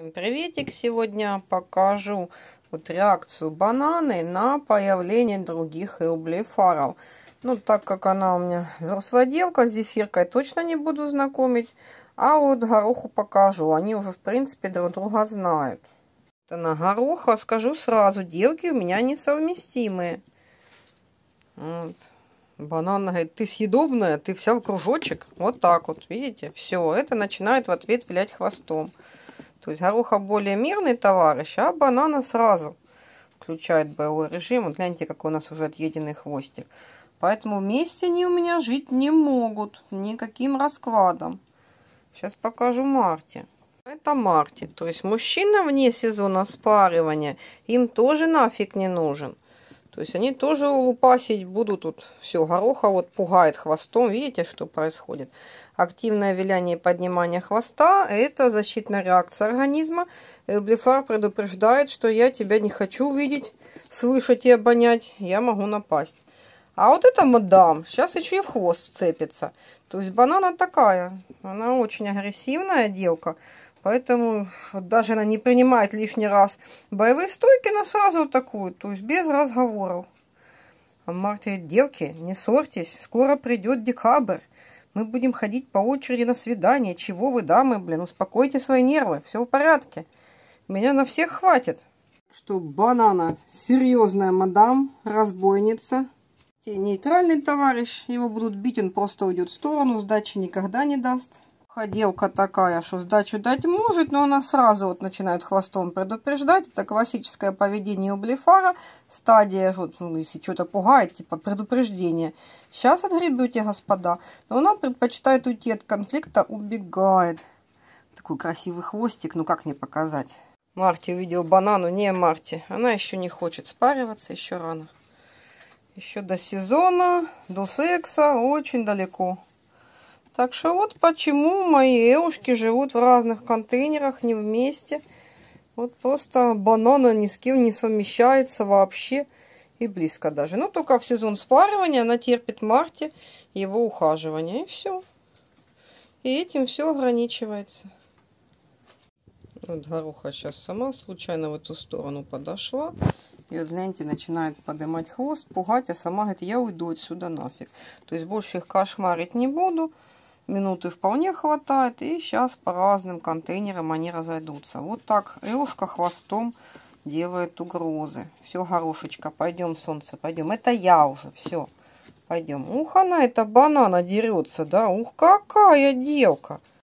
Всем приветик! Сегодня покажу вот реакцию бананы на появление других рублей-фаров. Ну, так как она у меня взрослая девка, с зефиркой точно не буду знакомить. А вот гороху покажу. Они уже, в принципе, друг друга знают. Это на гороха, скажу сразу, девки у меня несовместимые. Вот. Банан говорит, ты съедобная, ты вся в кружочек. Вот так вот, видите? Все, это начинает в ответ вилять хвостом. То есть гороха более мирный товарищ, а банана сразу включает боевой режим. Вот гляньте, какой у нас уже отъеденный хвостик. Поэтому вместе они у меня жить не могут никаким раскладом. Сейчас покажу Марте. Это Марти. То есть мужчина вне сезона спаривания им тоже нафиг не нужен. То есть они тоже лупасить будут. Тут все, гороха вот пугает хвостом. Видите, что происходит? Активное виляние и поднимание хвоста – это защитная реакция организма. Элблифар предупреждает, что я тебя не хочу видеть, слышать и обонять. Я могу напасть. А вот эта мадам сейчас еще и в хвост цепится. То есть банана такая. Она очень агрессивная девка. Поэтому вот даже она не принимает лишний раз боевые стойки, но сразу атакует, то есть без разговоров. А Марта девки, не ссорьтесь, скоро придет декабрь. Мы будем ходить по очереди на свидание. Чего вы, дамы, блин, успокойте свои нервы, все в порядке. Меня на всех хватит. Что банана серьезная мадам, разбойница. Нейтральный товарищ, его будут бить, он просто уйдет в сторону, сдачи никогда не даст. Ходилка такая, что сдачу дать может, но она сразу вот начинает хвостом предупреждать. Это классическое поведение у блефара. Стадия, вот, ну, если что-то пугает, типа предупреждение. Сейчас отгребете, господа. Но она предпочитает уйти от конфликта, убегает. Такой красивый хвостик, ну как не показать. Марти увидел банану. Не, Марти, она еще не хочет спариваться, еще рано. Еще до сезона, до секса очень далеко. Так что вот почему мои эушки живут в разных контейнерах, не вместе. Вот просто банана ни с кем не совмещается вообще и близко даже. Но только в сезон спаривания она терпит Марте его ухаживание. И все. И этим все ограничивается. Вот гороха сейчас сама случайно в эту сторону подошла. И вот гляньте, начинает поднимать хвост, пугать, а сама говорит, я уйду отсюда нафиг. То есть больше их кошмарить не буду минуты вполне хватает. И сейчас по разным контейнерам они разойдутся. Вот так Элушка хвостом делает угрозы. Все, горошечка, пойдем, солнце, пойдем. Это я уже, все. Пойдем. Ух, она, это банана дерется, да? Ух, какая девка.